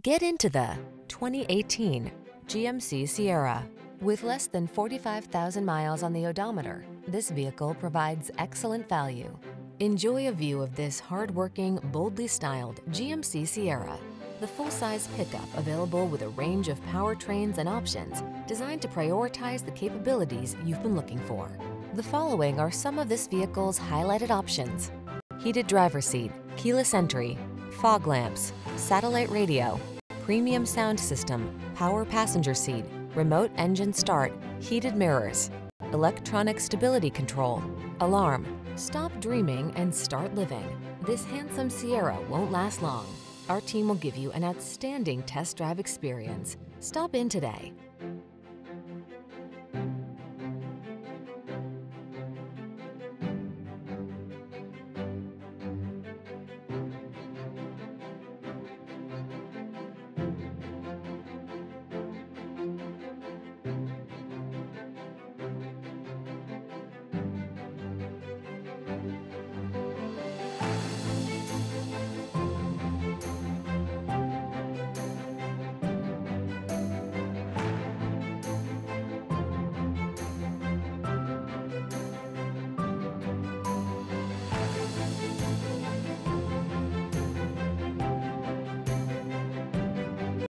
Get into the 2018 GMC Sierra. With less than 45,000 miles on the odometer, this vehicle provides excellent value. Enjoy a view of this hard-working, boldly styled GMC Sierra. The full-size pickup available with a range of powertrains and options designed to prioritize the capabilities you've been looking for. The following are some of this vehicle's highlighted options. Heated driver seat, keyless entry, fog lamps, satellite radio, premium sound system, power passenger seat, remote engine start, heated mirrors, electronic stability control, alarm. Stop dreaming and start living. This handsome Sierra won't last long. Our team will give you an outstanding test drive experience. Stop in today.